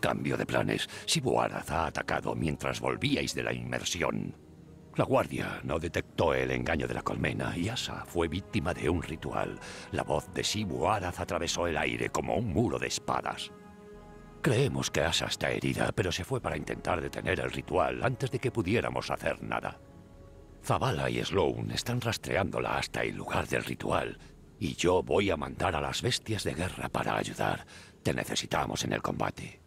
Cambio de planes. Sibuaraz ha atacado mientras volvíais de la inmersión. La guardia no detectó el engaño de la colmena y Asa fue víctima de un ritual. La voz de Sibu atravesó el aire como un muro de espadas. Creemos que Asa está herida, pero se fue para intentar detener el ritual antes de que pudiéramos hacer nada. Zavala y Sloan están rastreándola hasta el lugar del ritual, y yo voy a mandar a las bestias de guerra para ayudar. Te necesitamos en el combate.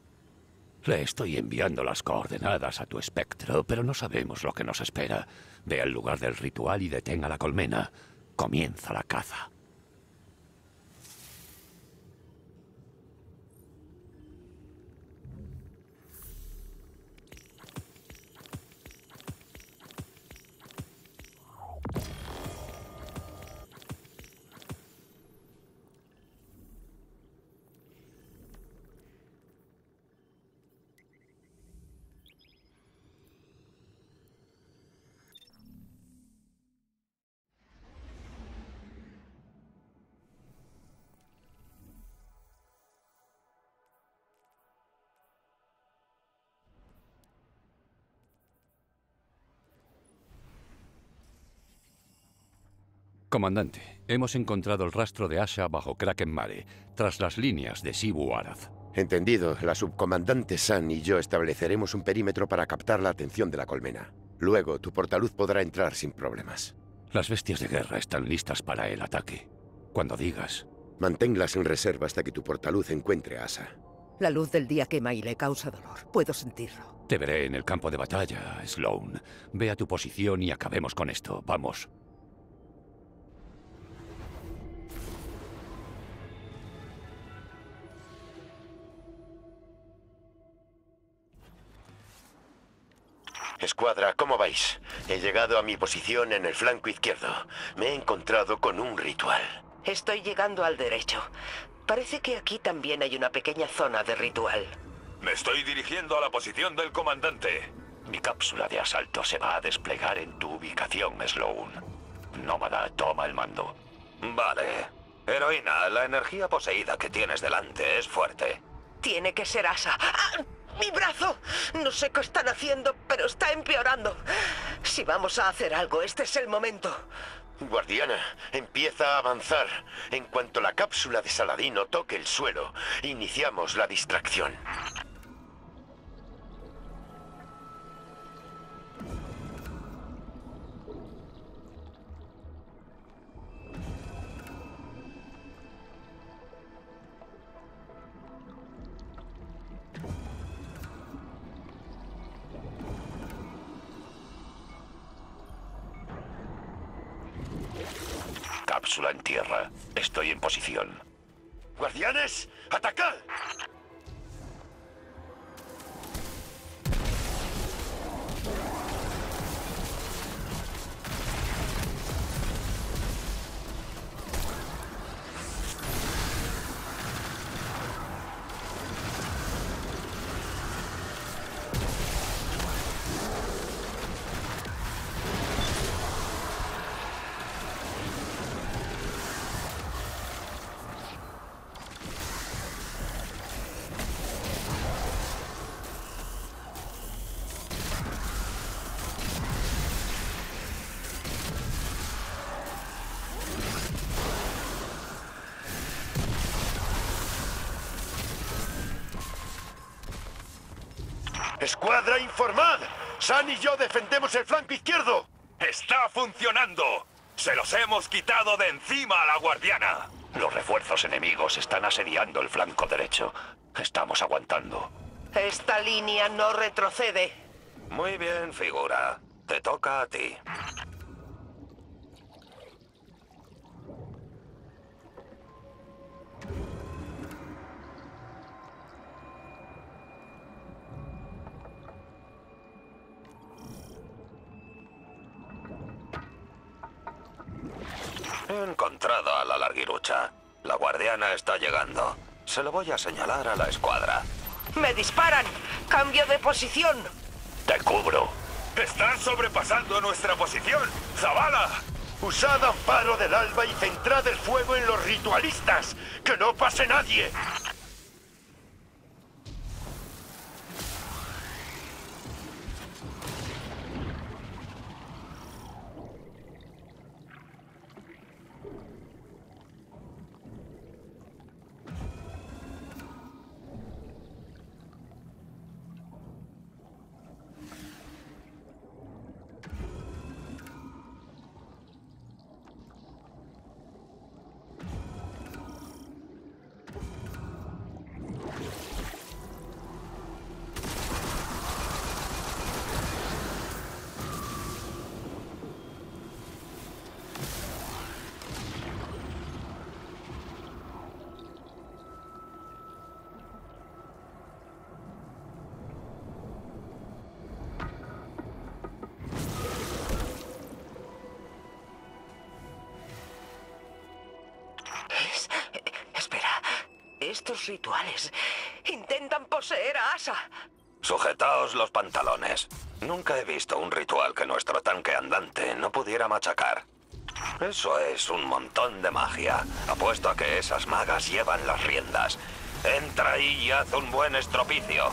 Le estoy enviando las coordenadas a tu espectro, pero no sabemos lo que nos espera. Ve al lugar del ritual y detenga la colmena. Comienza la caza. Comandante, hemos encontrado el rastro de Asha bajo Kraken Mare, tras las líneas de Sibu Araz. Entendido. La subcomandante San y yo estableceremos un perímetro para captar la atención de la colmena. Luego, tu portaluz podrá entrar sin problemas. Las bestias de guerra están listas para el ataque. Cuando digas. Manténlas en reserva hasta que tu portaluz encuentre a Asa. La luz del día quema y le causa dolor. Puedo sentirlo. Te veré en el campo de batalla, Sloan. Ve a tu posición y acabemos con esto. Vamos. Escuadra, ¿cómo vais? He llegado a mi posición en el flanco izquierdo. Me he encontrado con un ritual. Estoy llegando al derecho. Parece que aquí también hay una pequeña zona de ritual. Me estoy dirigiendo a la posición del comandante. Mi cápsula de asalto se va a desplegar en tu ubicación, Sloan. Nómada, toma el mando. Vale. Heroína, la energía poseída que tienes delante es fuerte. Tiene que ser Asa. ¡Ah! ¡Mi brazo! No sé qué están haciendo, pero está empeorando. Si vamos a hacer algo, este es el momento. Guardiana, empieza a avanzar. En cuanto la cápsula de Saladino toque el suelo, iniciamos la distracción. Cápsula en tierra. Estoy en posición. ¡Guardianes! ¡Atacad! Escuadra, informad. San y yo defendemos el flanco izquierdo. ¡Está funcionando! ¡Se los hemos quitado de encima a la guardiana! Los refuerzos enemigos están asediando el flanco derecho. Estamos aguantando. Esta línea no retrocede. Muy bien, figura. Te toca a ti. He encontrado a la larguirucha. La guardiana está llegando. Se lo voy a señalar a la escuadra. ¡Me disparan! ¡Cambio de posición! ¡Te cubro! ¡Están sobrepasando nuestra posición! ¡Zavala! Usad amparo del alba y centrad el fuego en los ritualistas. ¡Que no pase nadie! Estos rituales intentan poseer a Asa. Sujetaos los pantalones. Nunca he visto un ritual que nuestro tanque andante no pudiera machacar. Eso es un montón de magia. Apuesto a que esas magas llevan las riendas. Entra y haz un buen estropicio.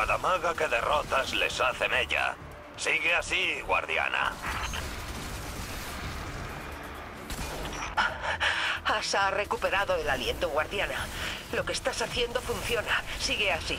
Cada maga que derrotas les hace mella. Sigue así, guardiana. Asa ha recuperado el aliento, guardiana. Lo que estás haciendo funciona. Sigue así.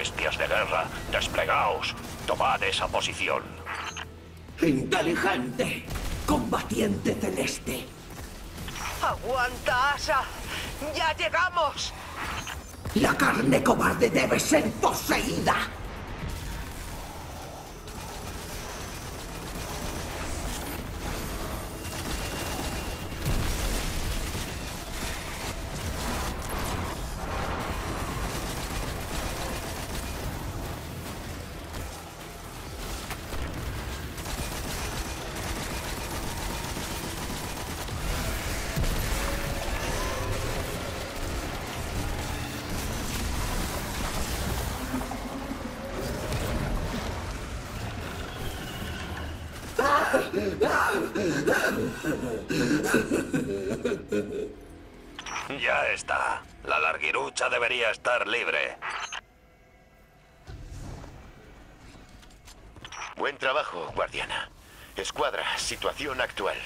Bestias de guerra, desplegaos. Tomad esa posición. Inteligente. Combatiente celeste. ¡Aguanta, Asa! ¡Ya llegamos! La carne cobarde debe ser poseída. Ya está. La larguirucha debería estar libre. Buen trabajo, guardiana. Escuadra, situación actual.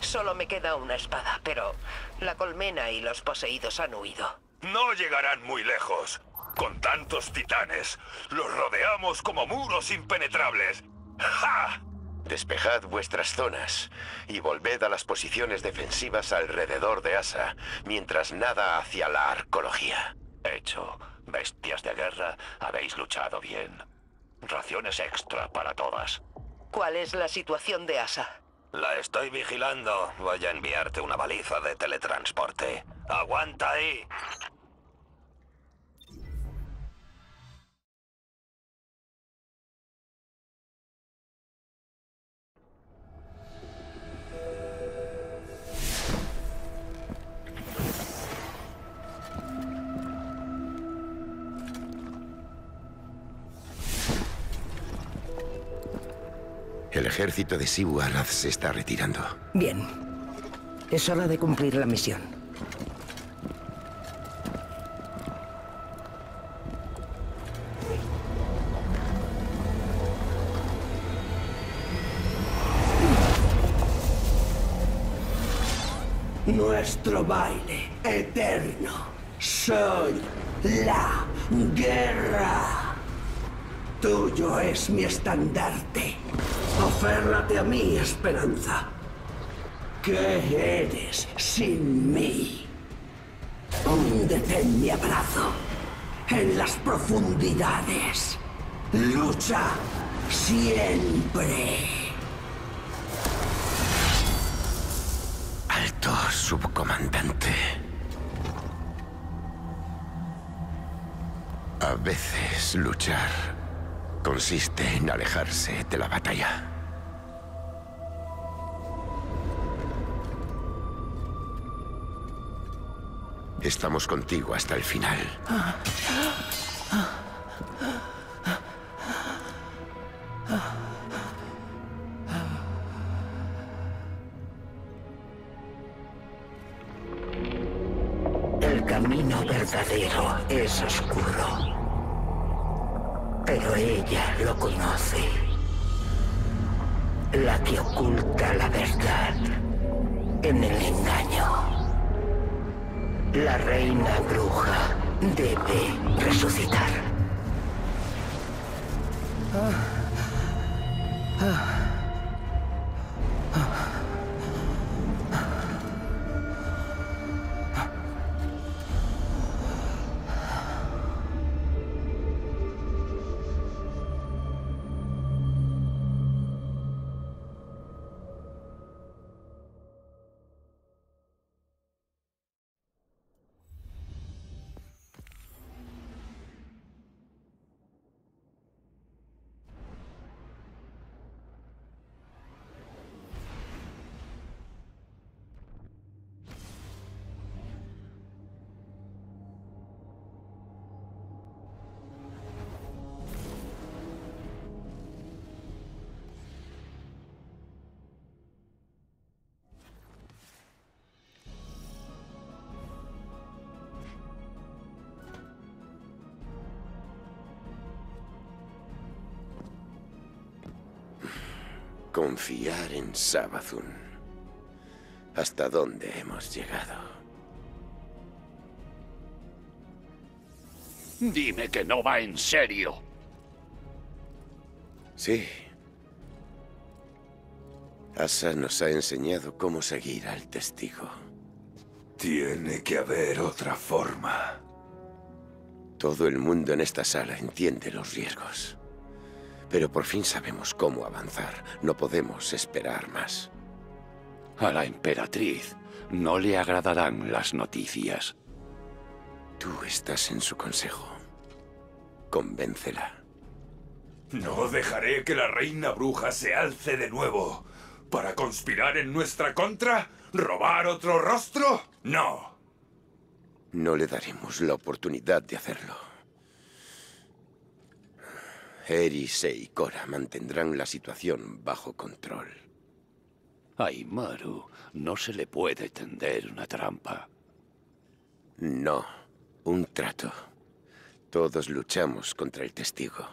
Solo me queda una espada, pero la colmena y los poseídos han huido. No llegarán muy lejos. Con tantos titanes, los rodeamos como muros impenetrables. ¡Ja! Despejad vuestras zonas y volved a las posiciones defensivas alrededor de Asa, mientras nada hacia la arcología. Hecho. Bestias de guerra, habéis luchado bien. Raciones extra para todas. ¿Cuál es la situación de Asa? La estoy vigilando. Voy a enviarte una baliza de teletransporte. ¡Aguanta ahí! Ejército de Sibu Alaz se está retirando. Bien. Es hora de cumplir la misión. Nuestro baile eterno. Soy la guerra. Tuyo es mi estandarte. Aférrate a mí, esperanza. ¿Qué eres sin mí? Húndete en mi abrazo, en las profundidades. Lucha siempre. Alto, subcomandante. A veces luchar consiste en alejarse de la batalla. Estamos contigo hasta el final. El camino verdadero es oscuro. Pero ella lo conoce. la que oculta la verdad en el engaño. La reina bruja debe resucitar. Confiar en Sabathun. ¿Hasta dónde hemos llegado? Dime que no va en serio. Sí. Asa nos ha enseñado cómo seguir al testigo. Tiene que haber otra forma. Todo el mundo en esta sala entiende los riesgos. Pero por fin sabemos cómo avanzar. No podemos esperar más. A la emperatriz no le agradarán las noticias. Tú estás en su consejo. Convéncela. No dejaré que la reina bruja se alce de nuevo. ¿Para conspirar en nuestra contra? ¿Robar otro rostro? No. No le daremos la oportunidad de hacerlo. Eris e Ikora mantendrán la situación bajo control. A Imaru no se le puede tender una trampa. No, un trato. Todos luchamos contra el testigo.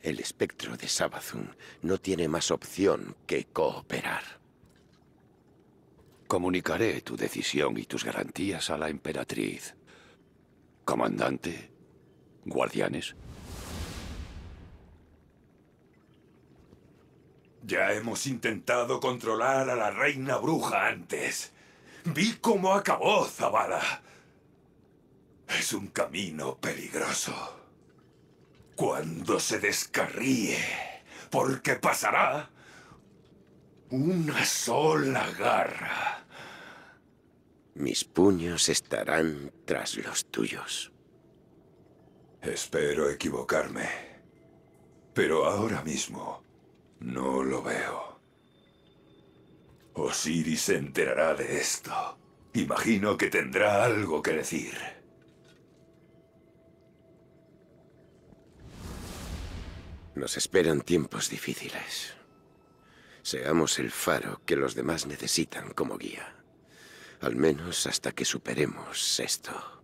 El espectro de Sabathun no tiene más opción que cooperar. Comunicaré tu decisión y tus garantías a la emperatriz. Comandante, guardianes. Ya hemos intentado controlar a la reina bruja antes. Vi cómo acabó Zavala. Es un camino peligroso. Cuando se descarríe, porque pasará una sola garra. Mis puños estarán tras los tuyos. Espero equivocarme. Pero ahora mismo no lo veo. Osiris se enterará de esto. Imagino que tendrá algo que decir. Nos esperan tiempos difíciles. Seamos el faro que los demás necesitan como guía. Al menos hasta que superemos esto.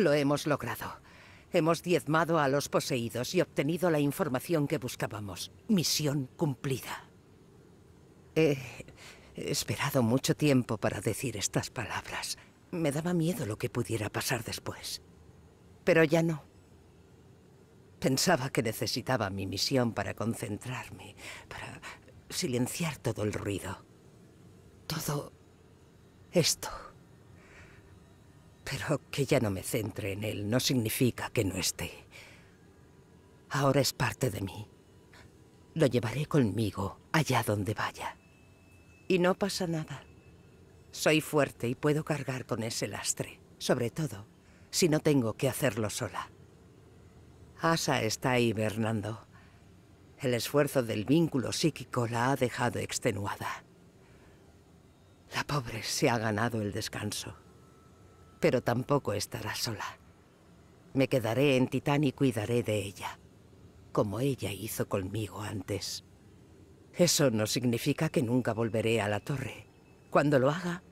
Lo hemos logrado. Hemos diezmado a los poseídos y obtenido la información que buscábamos. Misión cumplida. He esperado mucho tiempo para decir estas palabras. Me daba miedo lo que pudiera pasar después. Pero ya no. Pensaba que necesitaba mi misión para concentrarme, para silenciar todo el ruido. Todo esto. Pero que ya no me centre en él no significa que no esté. Ahora es parte de mí. Lo llevaré conmigo allá donde vaya. Y no pasa nada. Soy fuerte y puedo cargar con ese lastre. Sobre todo, si no tengo que hacerlo sola. Asa está hibernando. El esfuerzo del vínculo psíquico la ha dejado extenuada. La pobre se ha ganado el descanso. Pero tampoco estará sola. Me quedaré en Titán y cuidaré de ella, como ella hizo conmigo antes. Eso no significa que nunca volveré a la torre. Cuando lo haga,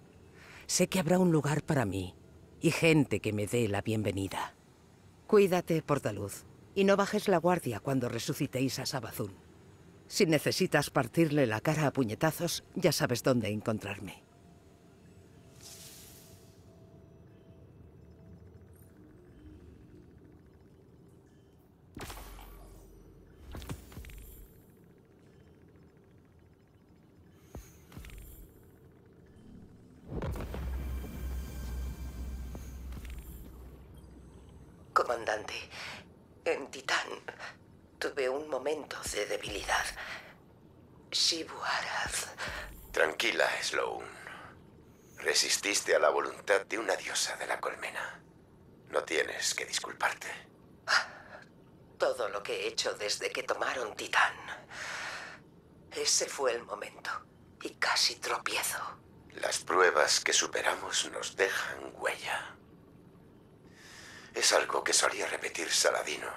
sé que habrá un lugar para mí y gente que me dé la bienvenida. Cuídate, Portaluz, y no bajes la guardia cuando resucitéis a Sabazún. Si necesitas partirle la cara a puñetazos, ya sabes dónde encontrarme. Comandante, en Titán tuve un momento de debilidad. Shibu. Tranquila, Sloan. Resististe a la voluntad de una diosa de la colmena. No tienes que disculparte. Todo lo que he hecho desde que tomaron Titán. Ese fue el momento. Y casi tropiezo. Las pruebas que superamos nos dejan huella. Es algo que solía repetir Saladino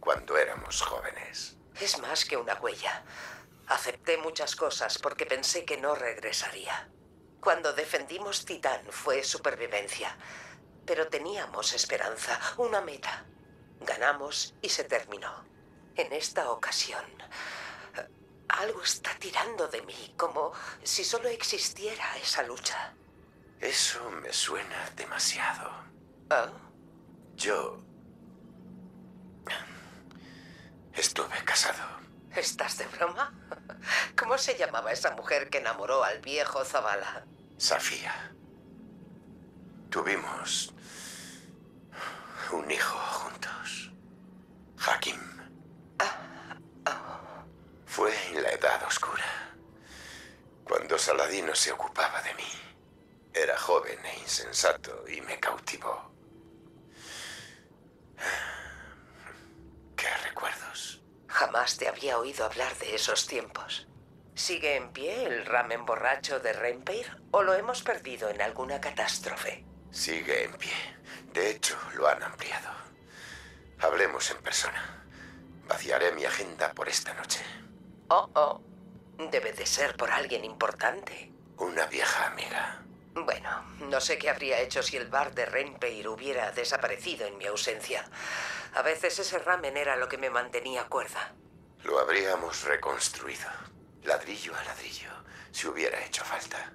cuando éramos jóvenes. Es más que una huella. Acepté muchas cosas porque pensé que no regresaría. Cuando defendimos Titán fue supervivencia. Pero teníamos esperanza, una meta. Ganamos y se terminó. En esta ocasión, algo está tirando de mí, como si solo existiera esa lucha. Eso me suena demasiado. ¿Ah? Yo... Estuve casado. ¿Estás de broma? ¿Cómo se llamaba esa mujer que enamoró al viejo Zavala? Safía. Tuvimos un hijo juntos. Hakim. Fue en la Edad Oscura, cuando Saladino se ocupaba de mí. Era joven e insensato y me cautivó. ¿Qué recuerdos? Jamás te había oído hablar de esos tiempos. ¿Sigue en pie el ramen borracho de Rainpeir o lo hemos perdido en alguna catástrofe? Sigue en pie. De hecho, lo han ampliado. Hablemos en persona. Vaciaré mi agenda por esta noche. Oh, oh. Debe de ser por alguien importante. Una vieja amiga. Bueno, no sé qué habría hecho si el bar de Renpeir hubiera desaparecido en mi ausencia. A veces ese ramen era lo que me mantenía cuerda. Lo habríamos reconstruido, ladrillo a ladrillo, si hubiera hecho falta.